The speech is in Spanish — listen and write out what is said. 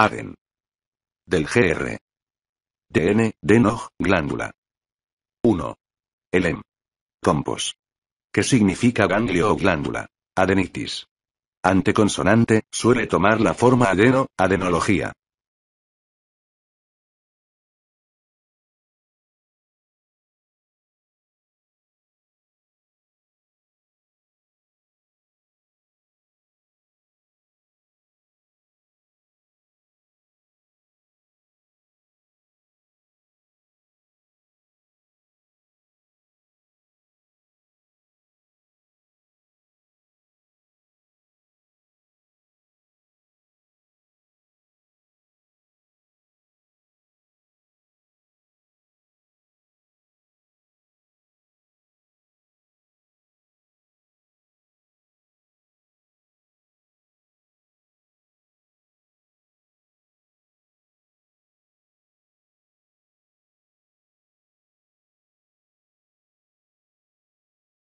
Aden. Del GR. DN, DENOG, glándula. 1. Elem. Compos. ¿Qué significa ganglio o glándula? Adenitis. Anteconsonante, suele tomar la forma adeno, adenología.